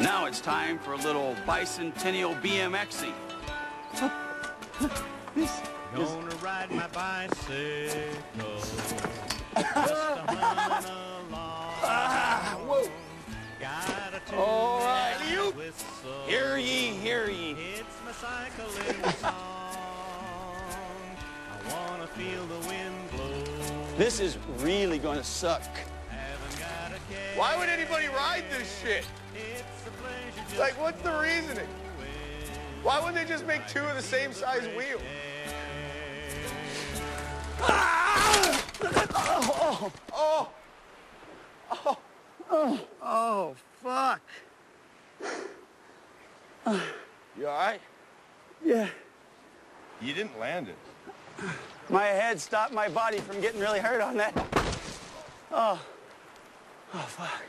Now it's time for a little bicentennial BMXing. Gonna ride my bicycle. Just a humming along. Ah, whoa. Got a tune All right, you. Hear ye, hear ye. It's my cycling song. I wanna feel the wind blow. This is really going to suck. Why would anybody ride this shit? It's a pleasure Like, what's the reasoning? Why wouldn't they just make two of the same size wheels? Oh, oh! Oh, fuck. You alright? Yeah. You didn't land it. My head stopped my body from getting really hurt on that. Oh. Oh, fuck.